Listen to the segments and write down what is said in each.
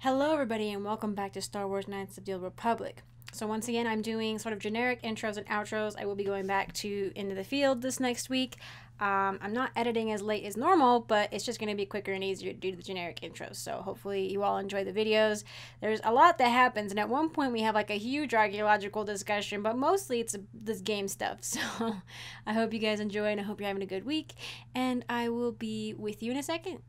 Hello, everybody, and welcome back to Star Wars Knights of the Old Republic. So, once again, I'm doing sort of generic intros and outros. I will be going back to Into the Field this next week. Um, I'm not editing as late as normal, but it's just going to be quicker and easier due to the generic intros. So, hopefully, you all enjoy the videos. There's a lot that happens, and at one point, we have like a huge archaeological discussion, but mostly it's this game stuff. So, I hope you guys enjoy, and I hope you're having a good week. And I will be with you in a second.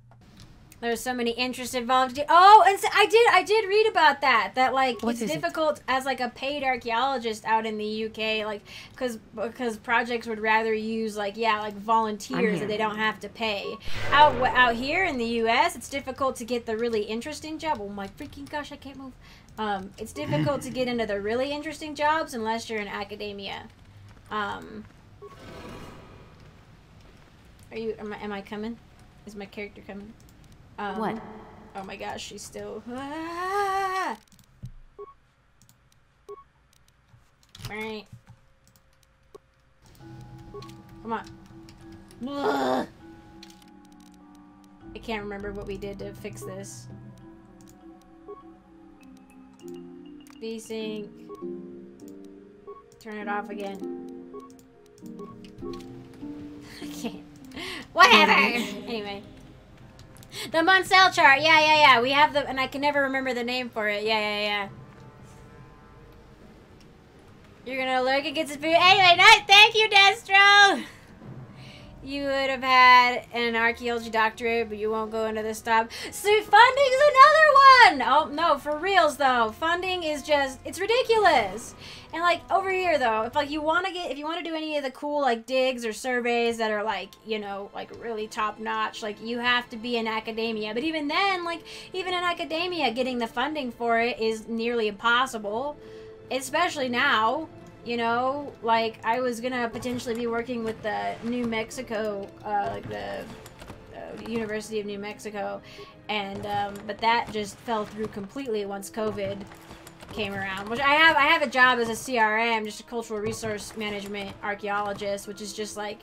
There's so many interests involved. Oh, and so I did I did read about that. That like What it's is it? difficult as like a paid archaeologist out in the UK, like because because projects would rather use like yeah like volunteers that they don't have to pay. Out out here in the US, it's difficult to get the really interesting job. Oh my freaking gosh, I can't move. Um, it's difficult to get into the really interesting jobs unless you're in academia. Um, are you? Am I, am I coming? Is my character coming? Um, What? Oh my gosh, she's still. Ah! Right. Come on. I can't remember what we did to fix this. V-Sync. Turn it off again. I can't. Whatever! anyway. The Munsell chart. Yeah, yeah, yeah. We have the, and I can never remember the name for it. Yeah, yeah, yeah. You're gonna lurk against his food. Anyway, not, thank you, Destro. You would have had an archaeology doctorate, but you won't go into this stuff. So funding's another one. Oh no, for reals though, funding is just it's ridiculous. And like over here though, if like you want to get if you want to do any of the cool like digs or surveys that are like you know like really top notch, like you have to be in academia. But even then, like even in academia, getting the funding for it is nearly impossible, especially now. You know, like I was gonna potentially be working with the New Mexico, uh, like the uh, University of New Mexico, and um, but that just fell through completely once COVID came around. Which I have, I have a job as a CRM, just a cultural resource management archaeologist, which is just like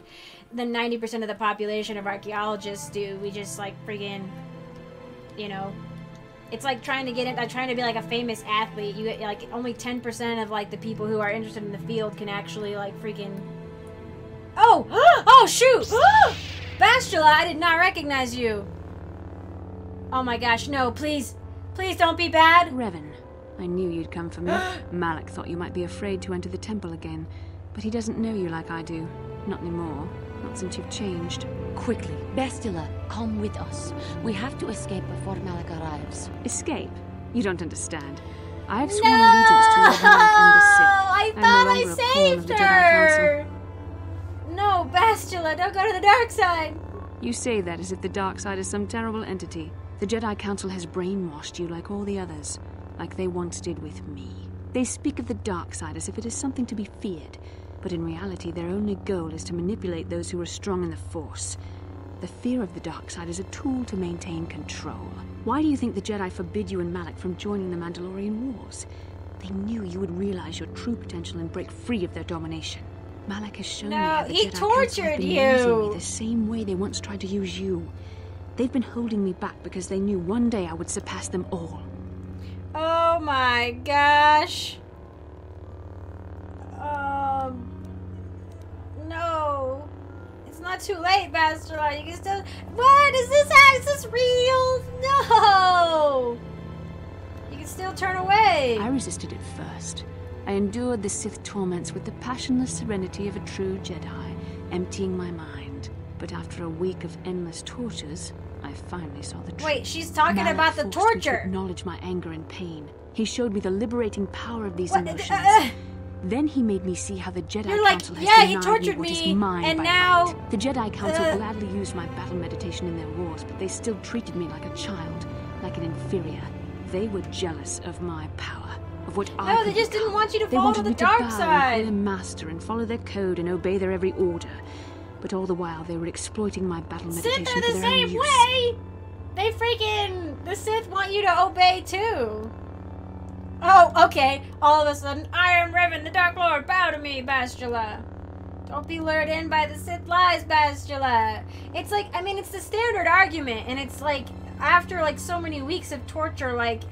the ninety percent of the population of archaeologists do. We just like friggin', you know, it's like trying to get it. uh, trying to be like a famous athlete. You get like only ten percent of like the people who are interested in the field can actually like freaking. Oh! Oh shoot! Bastila, I did not recognize you. Oh my gosh, no! Please, please don't be bad. Revan, I knew you'd come for me. Malak thought you might be afraid to enter the temple again, but he doesn't know you like I do. Not anymore. Since you've changed. Quickly. Bastila, come with us. We have to escape before Malak arrives. Escape. You don't understand. I have No! sworn allegiance to Lord and the Sith. I thought I a pawn of saved the Jedi Council. her. No, Bastila, don't go to the dark side. You say that as if the dark side is some terrible entity. The Jedi Council has brainwashed you like all the others, like they once did with me. They speak of the dark side as if it is something to be feared, but in reality, their only goal is to manipulate those who are strong in the Force. The fear of the dark side is a tool to maintain control. Why do you think the Jedi forbid you and Malak from joining the Mandalorian Wars? They knew you would realize your true potential and break free of their domination. Malak has shown me No, how the he Jedi Council have tortured been you. using me the same way they once tried to use you. They've been holding me back because they knew one day I would surpass them all. Oh my gosh. Um. No. It's not too late, Bastila. You can still. What is this? Is this real? No. You can still turn away. I resisted at first. I endured the Sith torments with the passionless serenity of a true Jedi, emptying my mind. But after a week of endless tortures, I finally saw the truth. Wait, she's talking Malak about the forced me to torture. acknowledge my anger and pain. He showed me the liberating power of these What- emotions. uh, then he made me see how the Jedi You're like, Council has yeah, he tortured me what is me, mine and now- right. The Jedi Council uh, gladly used my battle meditation in their wars, but they still treated me like a child, like an inferior. They were jealous of my power, of what I No, they just didn't want you to They fall wanted to the me dark to bow side. And them master and follow their code and obey their every order. But all the while, they were exploiting my battle Sith meditation are for the their own same use. way. They freaking the Sith want you to obey too. Oh, okay. All of a sudden, I am Revan, the Dark Lord. Bow to me, Bastila. Don't be lured in by the Sith lies, Bastila. It's like, I mean, it's the standard argument, and it's like, after like so many weeks of torture, like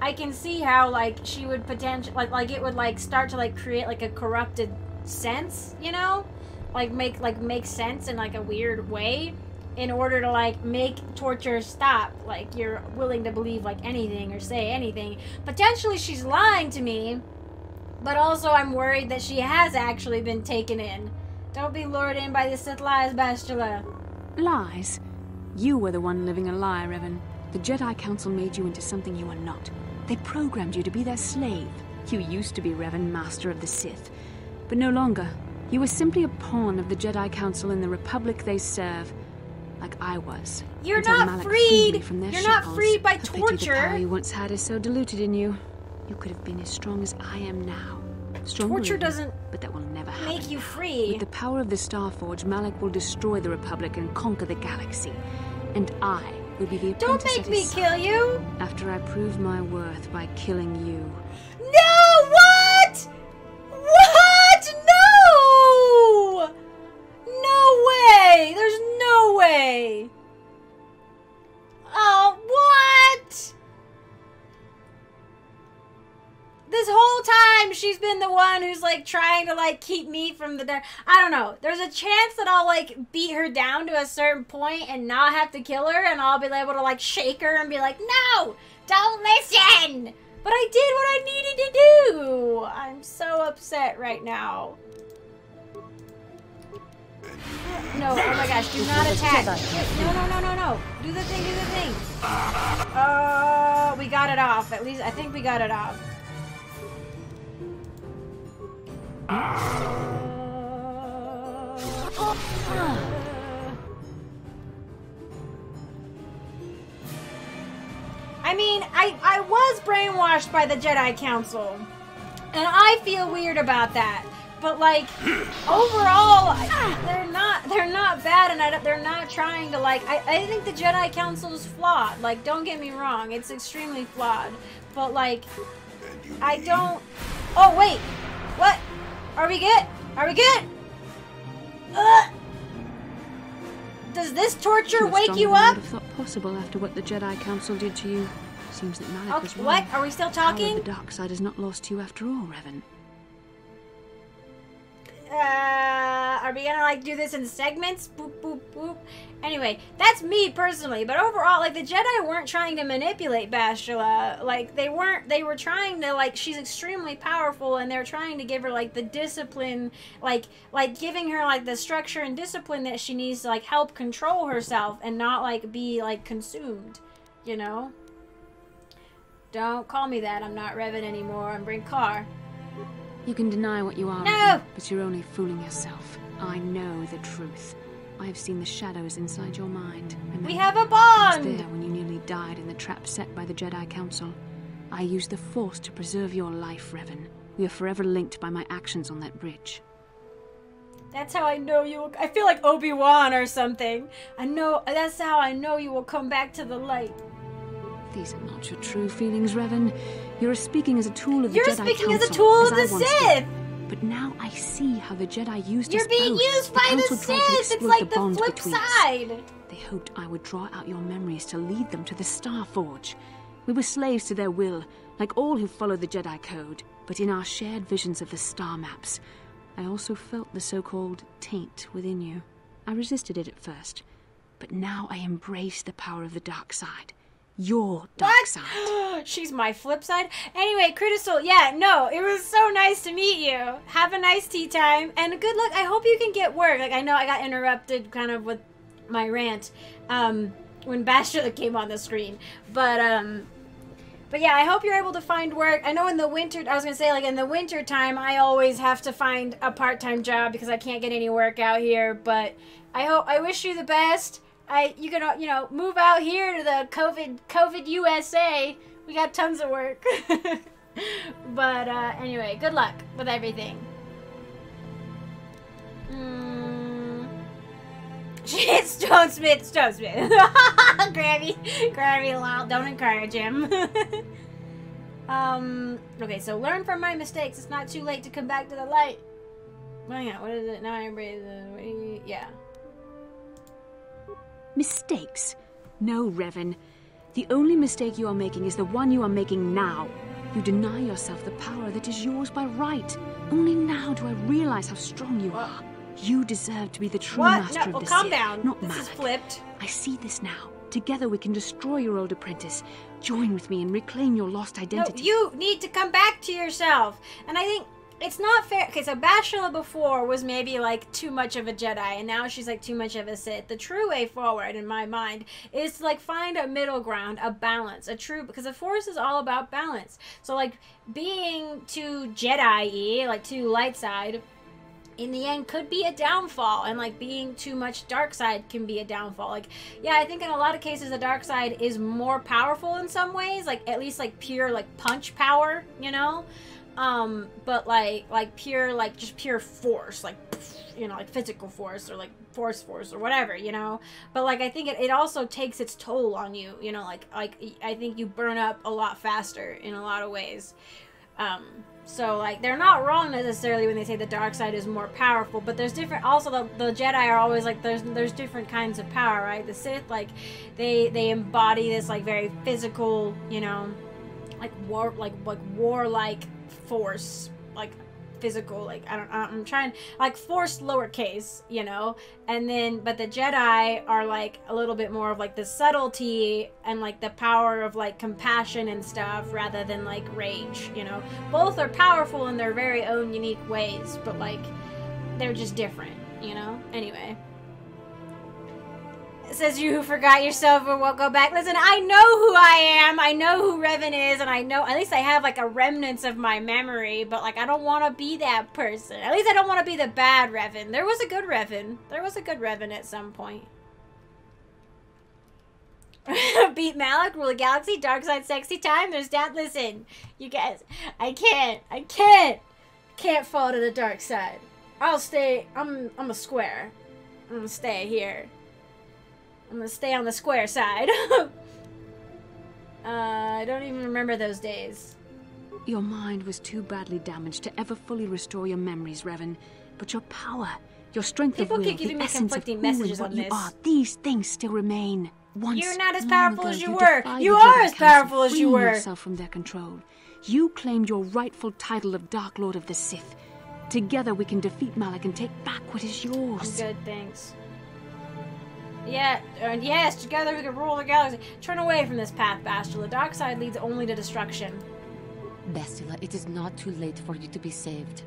I can see how like she would potential like like it would like start to like create like a corrupted sense, you know, like make like make sense in like a weird way in order to like make torture stop. Like you're willing to believe like anything or say anything. Potentially she's lying to me, but also I'm worried that she has actually been taken in. Don't be lured in by the Sith lies, Bastila. Lies? You were the one living a lie, Revan. The Jedi Council made you into something you are not. They programmed you to be their slave. You used to be Revan, Master of the Sith. But no longer. You were simply a pawn of the Jedi Council in the Republic they serve. Like I was. You're not Malak freed! from their You're not freed by torture. The power you once had is so diluted in you. You could have been as strong as I am now. Stronger Torture doesn't But that will never happen. make you free. With the power of the Starforge, Malak will destroy the Republic and conquer the galaxy. And I will be the Don't make me kill you! After I prove my worth by killing you. Way! Oh, what? This whole time she's been the one who's like trying to like keep me from the dark. I don't know. There's a chance that I'll like beat her down to a certain point and not have to kill her and I'll be able to like shake her and be like, "No! Don't listen!" But I did what I needed to do. I'm so upset right now. No, oh my gosh, do not attack. No, no, no, no, no. Do the thing, do the thing. Oh, we got it off. At least, I think we got it off. I mean, I, I was brainwashed by the Jedi Council. And I feel weird about that. But like overall, I- they're they're not bad, and I, don't- they're not trying to like. I, I think the Jedi Council is flawed. Like, don't get me wrong, it's extremely flawed. But like, I don't. Oh wait, what? Are we good? Are we good? Uh, does this torture wake you up? would have thought possible after what the Jedi Council did to you. Seems that Malak was Okay, wrong. what? Are we still talking? the dark side has not lost you after all, Revan. Uh, are we gonna like do this in segments? Boop, boop, boop. Anyway, that's me personally, but overall, like the Jedi weren't trying to manipulate Bastila. Like they weren't. They were trying to like. She's extremely powerful, and they're trying to give her like the discipline, like like giving her like the structure and discipline that she needs to like help control herself and not like be like consumed. You know. Don't call me that. I'm not Revan anymore. I'm Brink Carr. You can deny what you are, No! But you're only fooling yourself. I know the truth. I have seen the shadows inside your mind. Remember? We have a I was bond. there when you nearly died in the trap set by the Jedi Council. I used the Force to preserve your life, Revan. We are forever linked by my actions on that bridge. That's how I know you will. I feel like Obi Wan or something. I know. That's how I know you will come back to the light. These are not your true feelings, Revan. You're speaking as a tool of the You're Jedi speaking as a tool of the once did. Sith. But now I see how the Jedi used You're us being both. used by the Council Sith. It's like the the flip us. side. They hoped I would draw out your memories to lead them to the Star Forge. We were slaves to their will, like all who follow the Jedi Code. But in our shared visions of the star maps, I also felt the so-called taint within you. I resisted it at first, but now I embrace the power of the dark side. Your dark What? side. She's my flip side. Anyway, Critical, yeah, no, it was so nice to meet you. Have a nice tea time and a good luck. I hope you can get work. Like I know I got interrupted kind of with my rant um when Bastila came on the screen. But um but yeah, I hope you're able to find work. I know in the winter, I was gonna say like in the winter time, I always have to find a part-time job because I can't get any work out here. But I hope I wish you the best. I you can uh, you know move out here to the COVID COVID USA. We got tons of work. but uh, anyway, good luck with everything. Mm. Stone Smith, Stone Smith. Grammy, Grammy. Don't encourage him. um. Okay, so learn from my mistakes. It's not too late to come back to the light. Hang on, what is it? Now I embrace the. Yeah. Mistakes? No, Revan. The only mistake you are making is the one you are making now. You deny yourself the power that is yours by right. Only now do I realize how strong you are. You deserve to be the true What? master No, of well, calm down. not This is flipped. I see this now. Together we can destroy your old apprentice. Join with me and reclaim your lost No, identity. you need to come back to yourself. And I think it's not fair. Okay, so Bastila before was maybe like too much of a Jedi, and now she's like too much of a Sith. The true way forward, in my mind, is to like find a middle ground, a balance, a true because the Force is all about balance. So like being too Jedi-y, like too light side, in the end could be a downfall and like being too much dark side can be a downfall like yeah i think in a lot of cases the dark side is more powerful in some ways like at least like pure like punch power you know um but like like pure like just pure force like you know like physical force or like force force or whatever you know but like i think it, it also takes its toll on you you know like like i think you burn up a lot faster in a lot of ways um so like they're not wrong necessarily when they say the dark side is more powerful, but there's different. Also, the, the Jedi are always like there's there's different kinds of power, right? The Sith like they they embody this like very physical, you know, like war like like warlike force, like physical like I don't I'm trying like force lowercase, you know. And then but the Jedi are like a little bit more of like the subtlety and like the power of like compassion and stuff rather than like rage, you know. Both are powerful in their very own unique ways, but like they're just different, you know. Anyway, says you who forgot yourself or won't go back. Listen, I know who I am. I know who Revan is, and I know at least I have like a remnants of my memory. But like, I don't want to be that person. At least I don't want to be the bad Revan. There was a good Revan. There was a good Revan at some point. Beat Malak, rule the galaxy, dark side, sexy time. There's that. Listen, you guys, I can't, I can't, can't fall to the dark side. I'll stay. I'm, I'm a square. I'm gonna stay here. I'm gonna stay on the square side. uh, I don't even remember those days. Your mind was too badly damaged to ever fully restore your memories, Revan. But your power, your strength People of will, keep giving the me essence of who messages and what you this. are, these things still remain. Once, You're not as powerful ago, as you you were. You are as powerful as you were. yourself from their control. You claimed your rightful title of Dark Lord of the Sith. Together we can defeat Malak and take back what is I'm yours. good, thanks. Yeah, and yes, together we can rule the galaxy. Turn away from this path, Bastila. The dark side leads only to destruction. Bastila, it is not too late for you to be saved.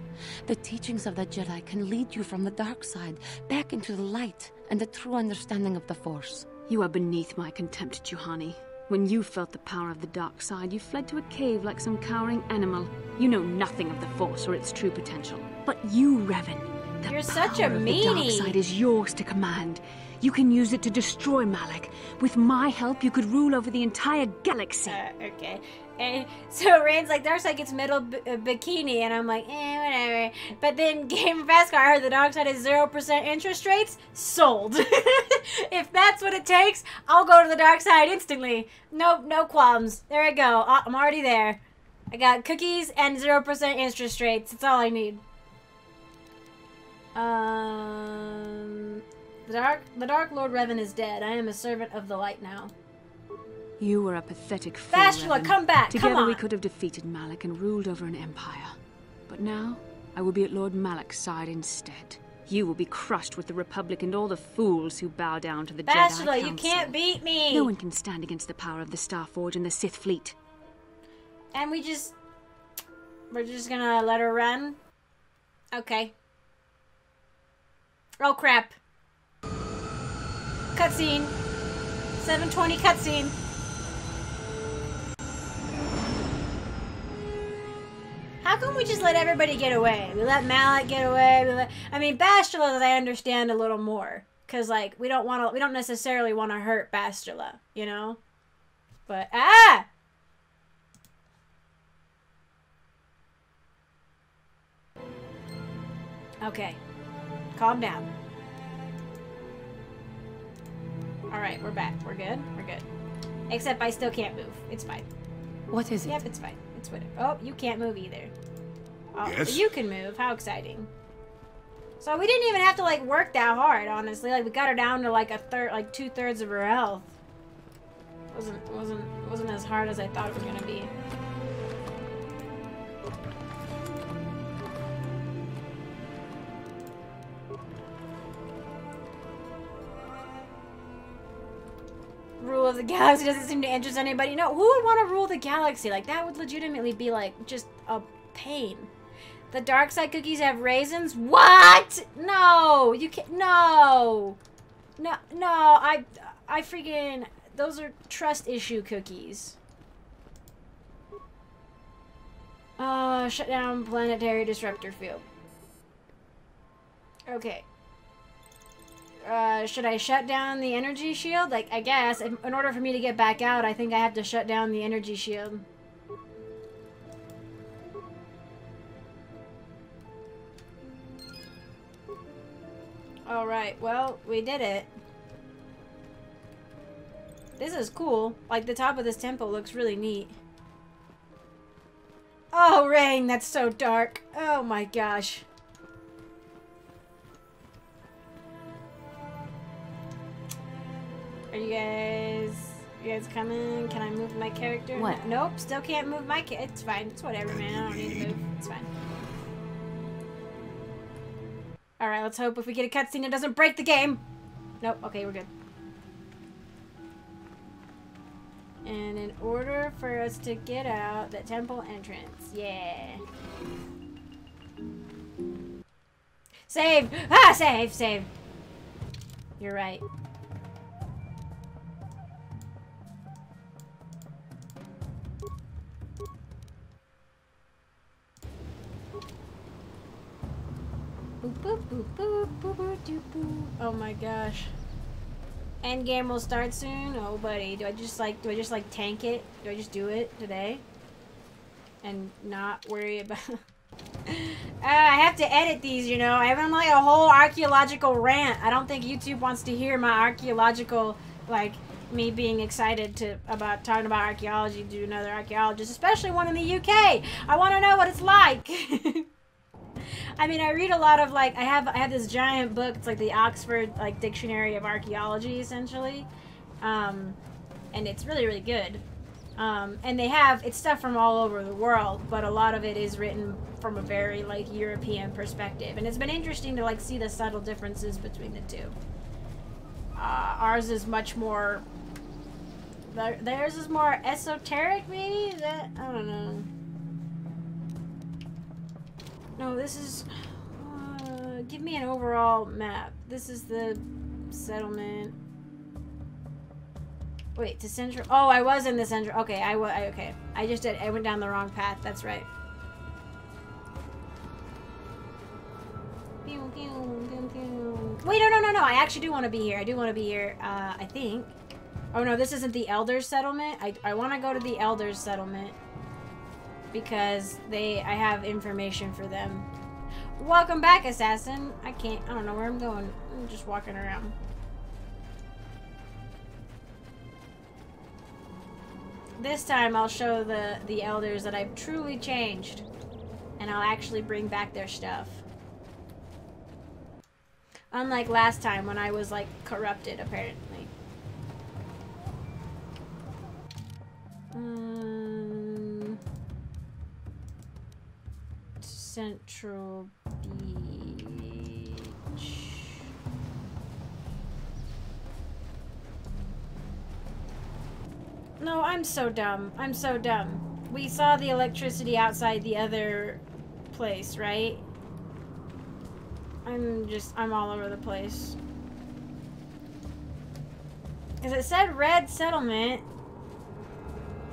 The teachings of the Jedi can lead you from the dark side back into the light and the true understanding of the Force. You are beneath my contempt, Juhani. When you felt the power of the dark side, you fled to a cave like some cowering animal. You know nothing of the Force or its true potential. But you, Revan, the You're such a power of the dark side is yours to command. You can use it to destroy Malak. With my help, you could rule over the entire galaxy. Uh, okay. And so Rand's like, Darkseid gets middle b- uh, bikini, and I'm like, eh, whatever. But then Game of Vascar, I heard the dark side is 0% interest rates. Sold. if that's what it takes, I'll go to the dark side instantly. No, no qualms. There I go. Uh, I'm already there. I got cookies and 0% interest rates. That's all I need. Um, the dark, the Dark Lord Revan is dead. I am a servant of the light now. You were a pathetic fool. Bastila, Revan. come back, Together come we could have defeated Malak and ruled over an empire. But now, I will be at Lord Malak's side instead. You will be crushed with the Republic and all the fools who bow down to the Jedi Bastila, you can't beat me. No one can stand against the power of the Starforge and the Sith fleet. And we just. We're just gonna let her run? Okay. Oh crap. Cutscene. 720 cutscene. How come we just let everybody get away? We let Malak get away. Let, I mean, Bastila, I understand a little more, cause like we don't want to. We don't necessarily want to hurt Bastila, you know. But ah, Okay. Calm down. Alright, we're back. We're good? We're good. Except I still can't move. It's fine. What is it? Yep, it's fine. It's whatever. Oh, you can't move either. Oh, Yes? You can move. How exciting. So we didn't even have to, like, work that hard, honestly. Like, we got her down to, like, a third, like, two-thirds of her health. wasn't wasn't wasn't as hard as I thought it was gonna be. The galaxy doesn't seem to interest anybody. No, who would want to rule the galaxy? Like that would legitimately be like just a pain. The dark side cookies have raisins. What? No, you can't. No, no, no. I, I freaking. Those are trust issue cookies. Uh, shut down planetary disruptor field. Okay. Uh, should I shut down the energy shield? Like, I guess. In, in order for me to get back out, I think I have to shut down the energy shield. Alright, well, we did it. This is cool. Like, the top of this temple looks really neat. Oh, rain, that's so dark. Oh my gosh. Guys... You guys coming? Can I move my character? What? Nope, still can't move my kid. It's fine. It's whatever, man. I don't need to move. It's fine. Alright, let's hope if we get a cutscene it doesn't break the game. Nope, okay, we're good. And in order for us to get out, the temple entrance. Yeah. Save! Ah, save, save. You're right. My gosh. End game will start soon. Oh, buddy, do I just like do I just like tank it? Do I just do it today, and not worry about? uh, I have to edit these, you know. I have like a whole archaeological rant. I don't think YouTube wants to hear my archaeological, like me being excited to about talking about archaeology to another archaeologist, especially one in the UK. I want to know what it's like. I mean, I read a lot of like I have I have this giant book. It's like the Oxford like Dictionary of Archaeology, essentially, um, and it's really really good. Um, and they have it's stuff from all over the world, but a lot of it is written from a very like European perspective, and it's been interesting to like see the subtle differences between the two. Uh, ours is much more. Theirs is more esoteric, maybe. That I don't know. No, this is... Uh, give me an overall map. This is the settlement. Wait, to central... Oh, I was in the central... Okay, I, I okay. I just did... I went down the wrong path. That's right. Wait, no, no, no, no. I actually do want to be here. I do want to be here. Uh, I think. Oh, no, this isn't the Elders settlement. I, I want to go to the Elders settlement because they I have information for them. Welcome back, assassin. I can't I don't know where I'm going. I'm just walking around. This time I'll show the the elders that I've truly changed and I'll actually bring back their stuff. Unlike last time when I was like corrupted apparently. Um Central Beach. No, I'm so dumb. I'm so dumb. We saw the electricity outside the other place, right? I'm just, I'm all over the place. Because it said red settlement.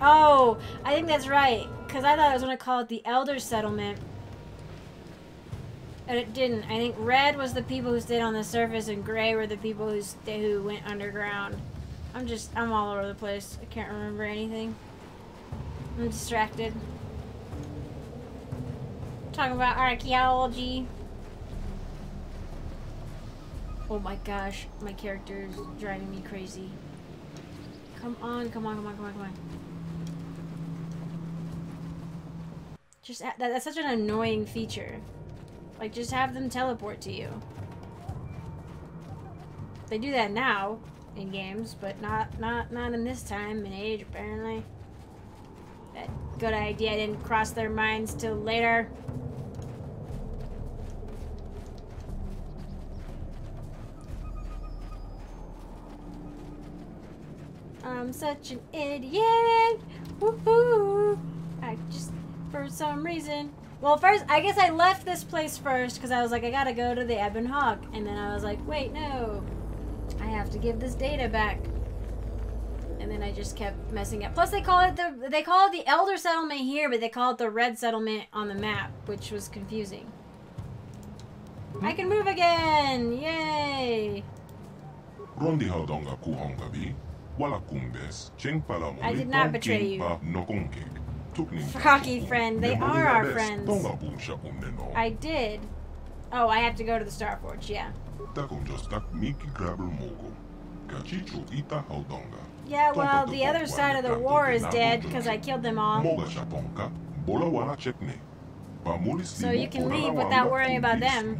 Oh, I think that's right. Because I thought I was going to call it the Elder Settlement. And it didn't. I think red was the people who stayed on the surface and gray were the people who stay, who went underground. I'm just, I'm all over the place. I can't remember anything. I'm distracted. Talking about archaeology. Oh my gosh, my character is driving me crazy. Come on, come on, come on, come on, come on. Just, that, that's such an annoying feature. Like, just have them teleport to you. They do that now. in games, but not not not in this time and age apparently. That good idea didn't cross their minds till later. I'm such an idiot. Woohoo! I just, for some reason. Well, first, I guess I left this place first because I was like, I gotta go to the Ebon Hawk. And then I was like, wait, no. I have to give this data back. And then I just kept messing up. Plus, they call it the they call it the Elder Settlement here, but they call it the Red Settlement on the map, which was confusing. I can move again! Yay! Rondi haudonga kuhongabi, wala kumbes, cheng pala I did not betray you. Rocky friend, they are our friends. I did. Oh, I have to go to the Star Forge, yeah. Yeah, well, the other side of the war is dead because I killed them all. So you can leave without worrying about them.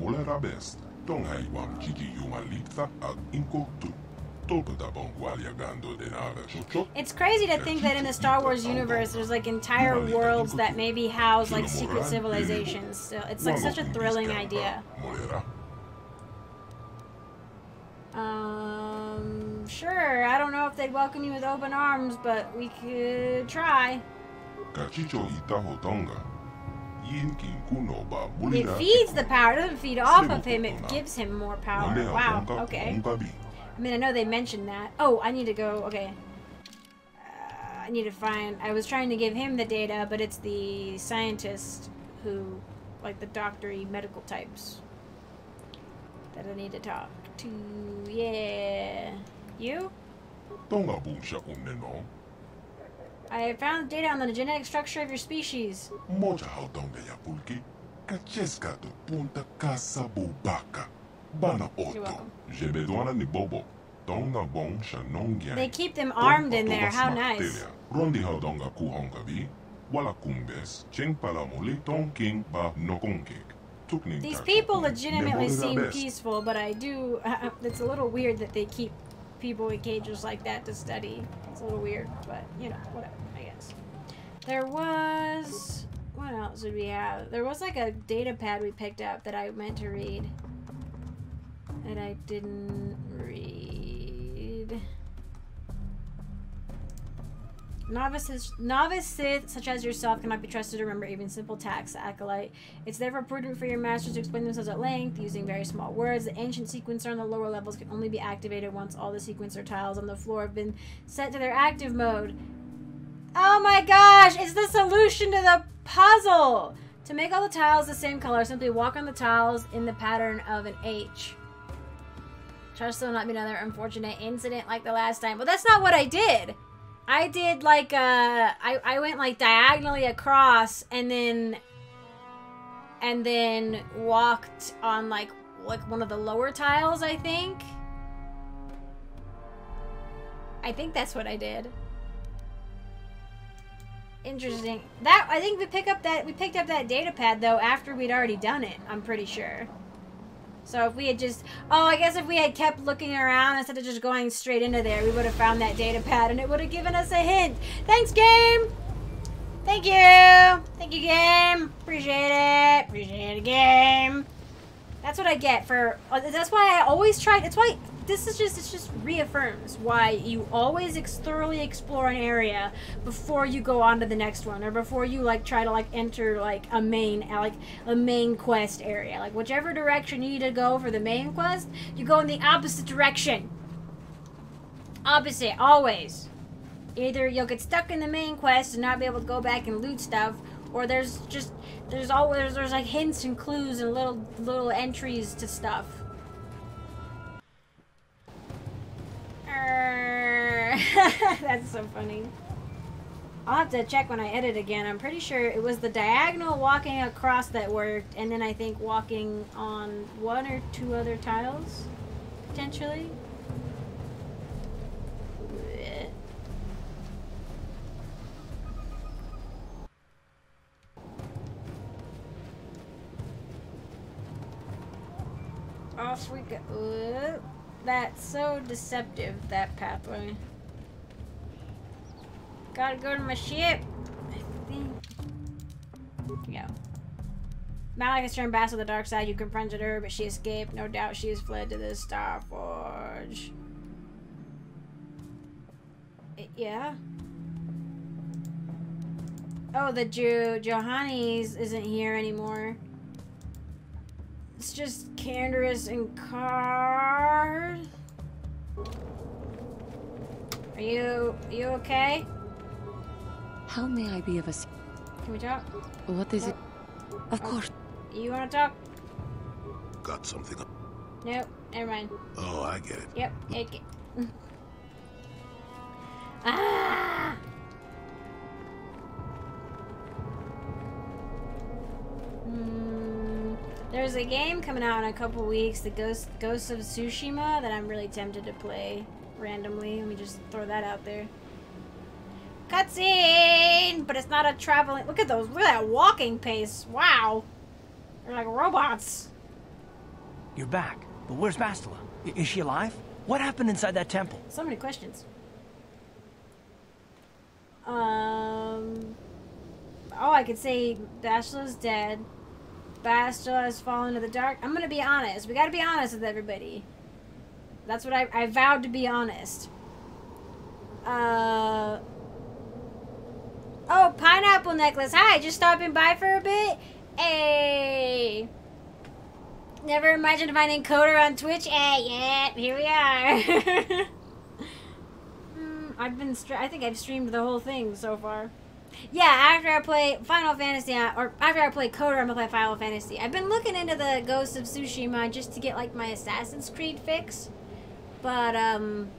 It's crazy to think that in the Star Wars universe, there's like entire worlds that maybe house like secret civilizations. So it's like such a thrilling idea. Um, sure. I don't know if they'd welcome you with open arms, but we could try. It feeds the power. It doesn't feed off of him. It gives him more power. Wow. Okay. I mean, I know they mentioned that. Oh, I need to go. Okay. Uh, I need to find. I was trying to give him the data, but it's the scientist who, like the doctory medical types, that I need to talk to. Yeah. You? I found data on the genetic structure of your species. Bana Otto. ni Bobo. Donga Bong They keep them armed in there. How nice. Rondi Kuhongabi. Wala Kumbes. Cheng Palamuli Tong King Ba These people legitimately seem peaceful, but I do. Uh, it's a little weird that they keep people in cages like that to study. It's a little weird, but you know, whatever, I guess. There was. What else did we have? There was like a data pad we picked up that I meant to read that I didn't read. Novices, novice Sith, such as yourself, cannot be trusted to remember even simple tasks, Acolyte. It's therefore prudent for your masters to explain themselves at length, using very small words. The ancient sequencer on the lower levels can only be activated once all the sequencer tiles on the floor have been set to their active mode. Oh my gosh, it's the solution to the puzzle! To make all the tiles the same color, simply walk on the tiles in the pattern of an H. Trust there'll not be another unfortunate incident like the last time. But that's not what I did. I did like, uh, I, I went like diagonally across and then, and then walked on like, like one of the lower tiles, I think. I think that's what I did. Interesting. That, I think we pick up that, we picked up that data pad though after we'd already done it, I'm pretty sure. So if we had just, oh, I guess if we had kept looking around instead of just going straight into there, we would have found that data pad and it would have given us a hint. Thanks, game! Thank you! Thank you, game! Appreciate it! Appreciate it, game! That's what I get for, that's why I always try, that's why this is just it just reaffirms why you always ex thoroughly explore an area before you go on to the next one or before you like try to like enter like a main like a main quest area. Like whichever direction you need to go for the main quest you go in the opposite direction. Opposite always. Either you'll get stuck in the main quest and not be able to go back and loot stuff or there's just there's always there's like hints and clues and little little entries to stuff That's so funny. I'll have to check when I edit again. I'm pretty sure it was the diagonal walking across that worked, and then I think walking on one or two other tiles, potentially. Off we go. That's so deceptive, that pathway. Gotta go to my ship. I think. Yeah. Malik has turned back to the dark side. You confronted her, but she escaped. No doubt she has fled to the Star Forge. I- Yeah? Oh, the Jew Johannes isn't here anymore. It's just Canderous and Carth. Are you are you okay? How may I be of ass- Can we talk? What is it? Of course. You wanna talk? Got something. Nope, never mind. Oh, I get it. Yep, it Ah! Hmm, there's a game coming out in a couple weeks, the Ghost Ghosts of Tsushima, that I'm really tempted to play randomly. Let me just throw that out there. Cutscene, but it's not a traveling. Look at those. Look at that walking pace. Wow, they're like robots. You're back. But where's Bastila? Is she alive? What happened inside that temple? So many questions. Um. Oh, I could say Bastila's dead. Bastila has fallen to the dark. I'm gonna be honest. We gotta be honest with everybody. That's what I, I vowed to be honest. Uh. Oh, pineapple necklace. Hi, just stopping by for a bit. Hey. Never imagined finding KOTOR on Twitch. Eh, yeah, here we are. Hmm, I've been. I think I've streamed the whole thing so far. Yeah, after I play Final Fantasy, uh, or after I play KOTOR, I'm gonna play Final Fantasy. I've been looking into the Ghost of Tsushima just to get like my Assassin's Creed fix, but um.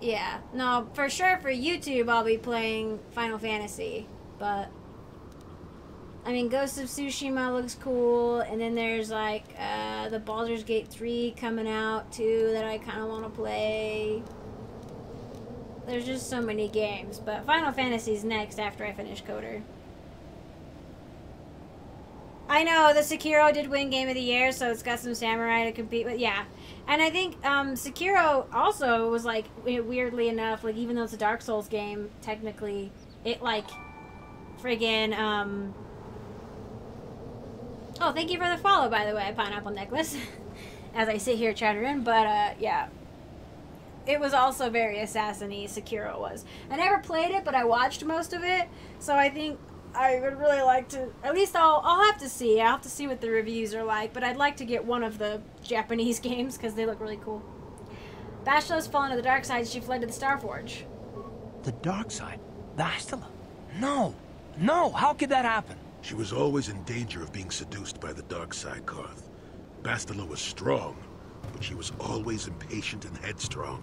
Yeah, no, for sure for YouTube I'll be playing Final Fantasy, but I mean, Ghost of Tsushima looks cool, and then there's like uh, the Baldur's Gate 3 coming out too that I kind of want to play. There's just so many games, but Final Fantasy's next after I finish KOTOR. I know the Sekiro did win Game of the Year, so it's got some samurai to compete with. Yeah, and I think um, Sekiro also was like weirdly enough, like even though it's a Dark Souls game, technically it like friggin' um, Oh, thank you for the follow, by the way, Pineapple Necklace. As I sit here chattering, but uh, yeah. It was also very assassin-y, Sekiro was. I never played it, but I watched most of it, so I think I would really like to. At least I'll I'll have to see. I'll have to see what the reviews are like, but I'd like to get one of the Japanese games because they look really cool. Bastila's fallen to the dark side. She fled to the Star Forge. The dark side? Bastila? No. No, how could that happen? She was always in danger of being seduced by the dark side, Carth. Bastila was strong, but she was always impatient and headstrong.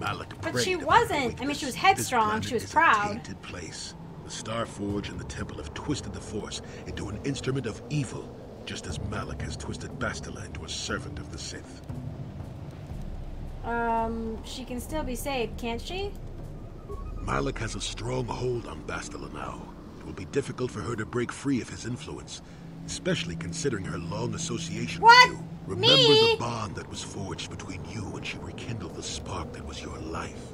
Malak But she wasn't. I mean, she was headstrong, she was is proud. A tainted place. The Star Forge and the Temple have twisted the Force into an instrument of evil, just as Malak has twisted Bastila into a servant of the Sith. Um, she can still be saved, can't she? Malak has a strong hold on Bastila now. It will be difficult for her to break free of his influence, especially considering her long association What? with you. Remember Me? the bond that was forged between you when she rekindled the spark that was your life.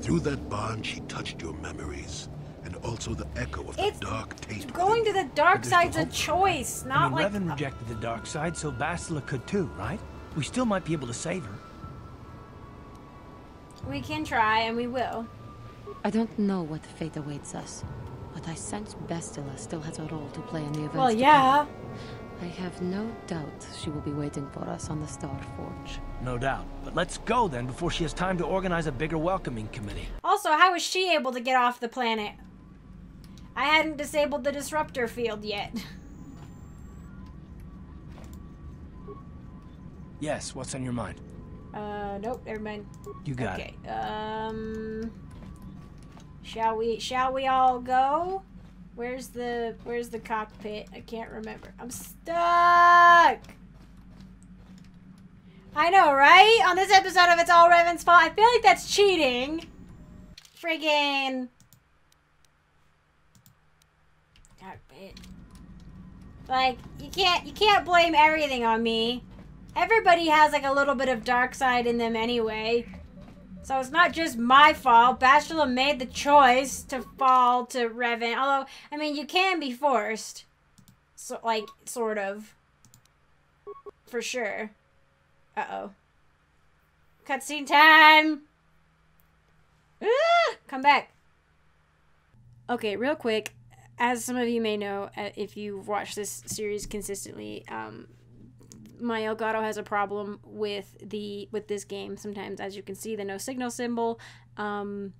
Through that bond, she touched your memories, and also the echo of It's the dark taste. Going to the dark But there's side's a hope. choice, I not mean, like. Revan rejected the dark side, so Bastila could too, right? We still might be able to save her. We can try, and we will. I don't know what fate awaits us, but I sense Bastila still has a role to play in the events. Well, to yeah. come. I have no doubt she will be waiting for us on the Star Forge. No doubt. But let's go then before she has time to organize a bigger welcoming committee. Also, how was she able to get off the planet? I hadn't disabled the disruptor field yet. Yes, what's on your mind? Uh, nope, never mind. You got okay. Um, shall we? Shall we all go? Where's the Where's the cockpit? I can't remember. I'm stuck. I know, right? On this episode of It's All Revan's fault, I feel like that's cheating. Friggin' cockpit. Like you can't you can't blame everything on me. everybody has like a little bit of dark side in them anyway. So it's not just my fault. Bastila made the choice to fall to Revan. Although, I mean, you can be forced. So, like, sort of. For sure. Uh-oh. Cutscene time! Ah! Come back. Okay, real quick. As some of you may know, uh, if you've watched this series consistently, um, my Elgato has a problem with the with this game. Sometimes, as you can see, the no signal symbol. Um,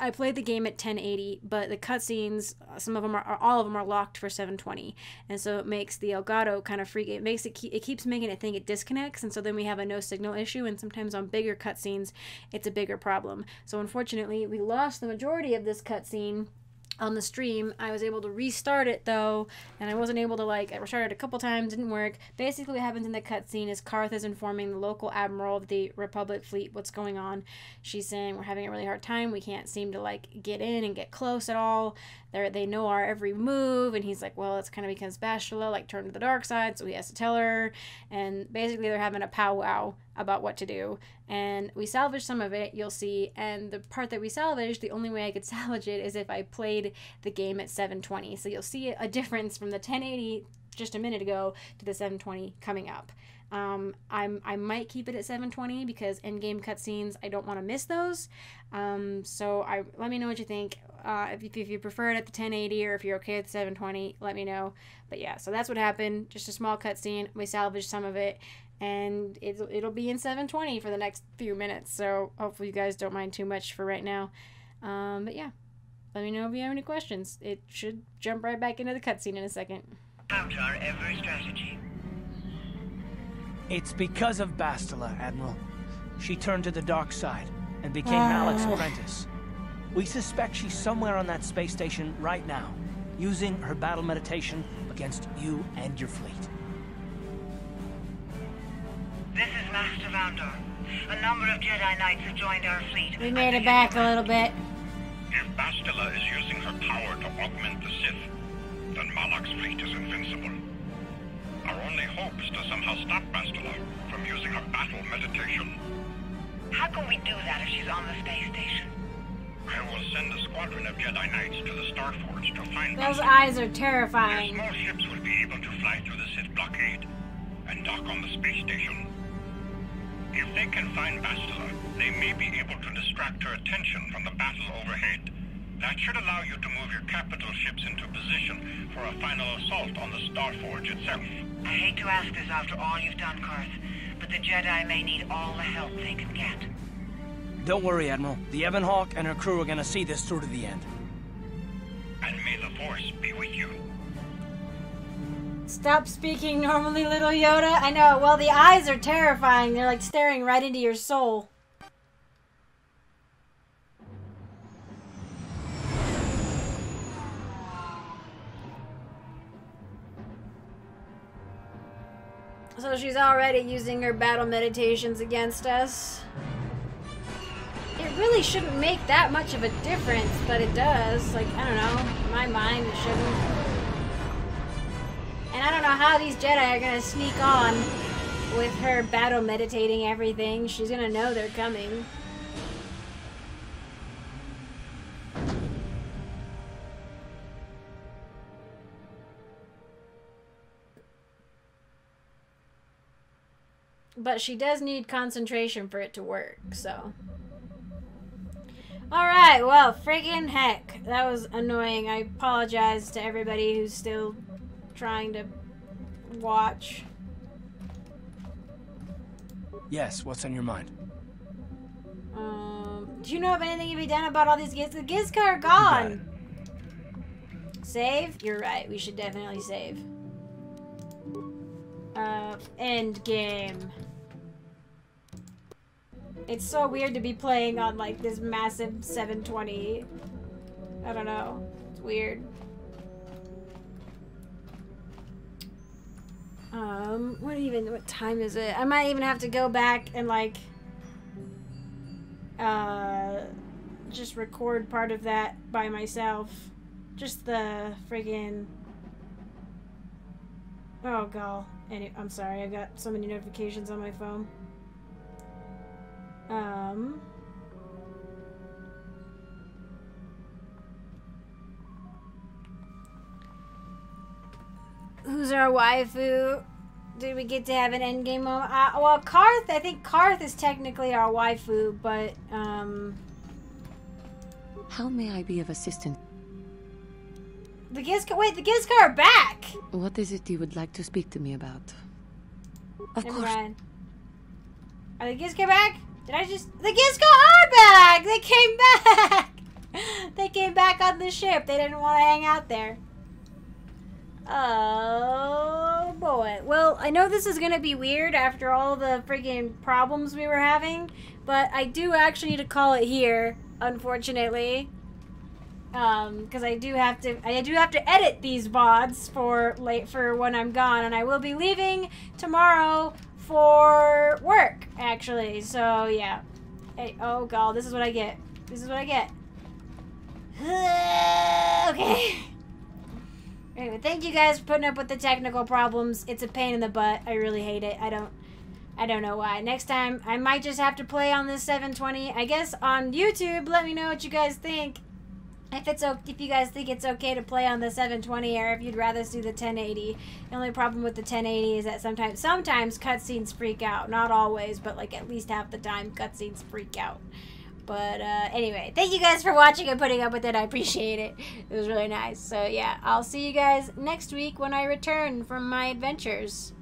I played the game at 1080, but the cutscenes, some of them are, all of them are locked for 720, and so it makes the Elgato kind of freak. It makes it it keeps making it think it disconnects, and so then we have a no signal issue. And sometimes on bigger cutscenes, it's a bigger problem. So unfortunately, we lost the majority of this cutscene on the stream. I was able to restart it though, and I wasn't able to like I restarted a couple times, didn't work. Basically, what happens in the cutscene is Carth is informing the local admiral of the Republic fleet what's going on. She's saying we're having a really hard time. We can't seem to like get in and get close at all. They they know our every move, and he's like, well, it's kind of because Bastila like turned to the dark side, so he has to tell her. And basically, they're having a powwow about what to do. And we salvaged some of it, you'll see. And the part that we salvaged, the only way I could salvage it is if I played the game at 720. So you'll see a difference from the 1080 just a minute ago to the 720 coming up. Um, I'm I might keep it at 720 because in-game cutscenes I don't want to miss those. Um, so I let me know what you think. Uh, if, if you prefer it at the 1080 or if you're okay with 720, let me know. But yeah, so that's what happened. Just a small cutscene. We salvaged some of it, and it'll, it'll be in 720 for the next few minutes. So hopefully you guys don't mind too much for right now. Um, but yeah, let me know if you have any questions. It should jump right back into the cutscene in a second. Out our every strategy. It's because of Bastila, Admiral. She turned to the dark side and became Ah. Malak's apprentice. We suspect she's somewhere on that space station right now, using her battle meditation against you and your fleet. Master Vandar. A number of Jedi Knights have joined our fleet. We made it back a little bit. If Bastila is using her power to augment the Sith, then Malak's fleet is invincible. Our only hope is to somehow stop Bastila from using her battle meditation. How can we do that if she's on the space station? I will send a squadron of Jedi Knights to the Starforge to find Those Bastila. eyes are Their terrifying. small ships will be able to fly through the Sith blockade and dock on the space station. If they can find Bastila, they may be able to distract her attention from the battle overhead. That should allow you to move your capital ships into position for a final assault on the Starforge itself. I hate to ask this after all you've done, Carth, but the Jedi may need all the help they can get. Don't worry, Admiral. The Ebon Hawk and her crew are gonna see this through to the end. And may the Force be with you. Stop speaking normally, little Yoda. I know. Well, the eyes are terrifying. They're like staring right into your soul. So she's already using her battle meditations against us. It really shouldn't make that much of a difference, but it does. Like, I don't know. In my mind, it shouldn't. And I don't know how these Jedi are gonna sneak on with her battle meditating everything. She's gonna know they're coming. But she does need concentration for it to work, so. Alright, well, friggin' heck. That was annoying. I apologize to everybody who's still trying to watch. Yes, what's on your mind? Um, do you know if anything can be done about all these gifts? The gifts are gone. Save? You're right. We should definitely save. Uh, end game. It's so weird to be playing on like this massive 720. I don't know. It's weird. Um, what even, what time is it? I might even have to go back and like, uh, just record part of that by myself. Just the friggin' Oh god. Any I'm sorry, I got so many notifications on my phone. Um Who's our waifu? Did we get to have an endgame moment? Uh, well, Carth, I think Carth is technically our waifu, but, um... How may I be of assistance? The Gizka- wait, the Gizka are back! What is it you would like to speak to me about? Of Never course. mind. Are the Gizka back? Did I just- The Gizka are back! They came back! they came back on the ship. They didn't want to hang out there. Oh boy. Well, I know this is gonna be weird after all the freaking problems we were having, but I do actually need to call it here, unfortunately. Um, because I do have to, I do have to edit these VODs for late for when I'm gone, and I will be leaving tomorrow for work, actually. So yeah. Hey, oh god, this is what I get. This is what I get. okay. Anyway, thank you guys for putting up with the technical problems. It's a pain in the butt. I really hate it. I don't I don't know why. Next time I might just have to play on this 720. I guess on YouTube, let me know what you guys think. If it's if you guys think it's okay to play on the 720 or if you'd rather do the 1080. The only problem with the 1080 is that sometimes sometimes cutscenes freak out. Not always, but like at least half the time cutscenes freak out. But uh, anyway, thank you guys for watching and putting up with it. I appreciate it. It was really nice. So yeah, I'll see you guys next week when I return from my adventures.